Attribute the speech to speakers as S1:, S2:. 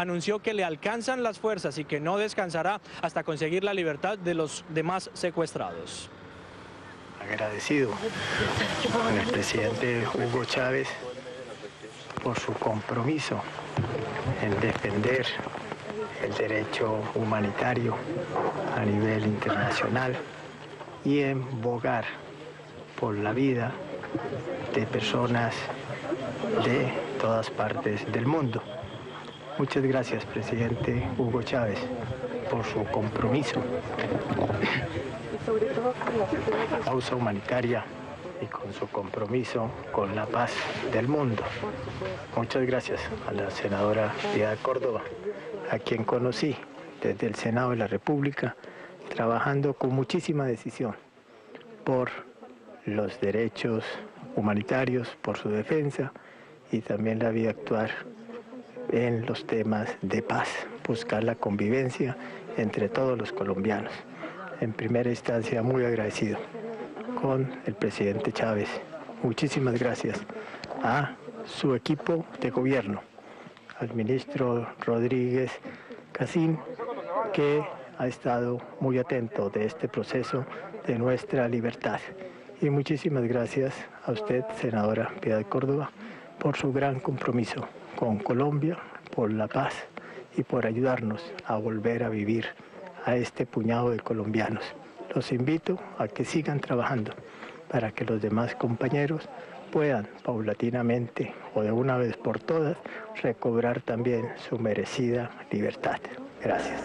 S1: anunció que le alcanzan las fuerzas y que no descansará hasta conseguir la libertad de los demás secuestrados.
S2: Agradecido con el presidente Hugo Chávez por su compromiso en defender el derecho humanitario a nivel internacional y en bogar por la vida de personas de todas partes del mundo. Muchas gracias, presidente Hugo Chávez, por su compromiso causa humanitaria y con su compromiso con la paz del mundo. Muchas gracias a la senadora Piedad Córdoba, a quien conocí desde el Senado de la República, trabajando con muchísima decisión por los derechos humanitarios, por su defensa y también la vida actuar en los temas de paz, buscar la convivencia entre todos los colombianos. En primera instancia, muy agradecido con el presidente Chávez. Muchísimas gracias a su equipo de gobierno, al ministro Rodríguez Casín, que ha estado muy atento de este proceso de nuestra libertad. Y muchísimas gracias a usted, senadora Piedad Córdoba, por su gran compromiso con Colombia, por la paz y por ayudarnos a volver a vivir a este puñado de colombianos. Los invito a que sigan trabajando para que los demás compañeros puedan paulatinamente o de una vez por todas recobrar también su merecida libertad. Gracias.